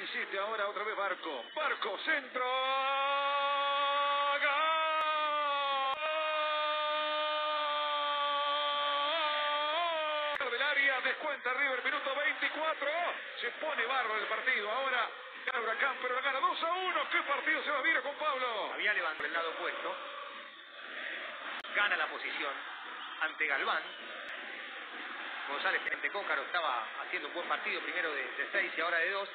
Insiste ahora otra vez Barco. Barco, centro. Gol del área, descuenta River, minuto 24. Se pone barro el partido. Ahora gana Huracán, pero la gana 2 a 1. ¿Qué partido se va a ver con Pablo? Había levantado el lado opuesto. Gana la posición ante Galván. González Cócaro estaba haciendo un buen partido, primero de 6 y ahora de 2.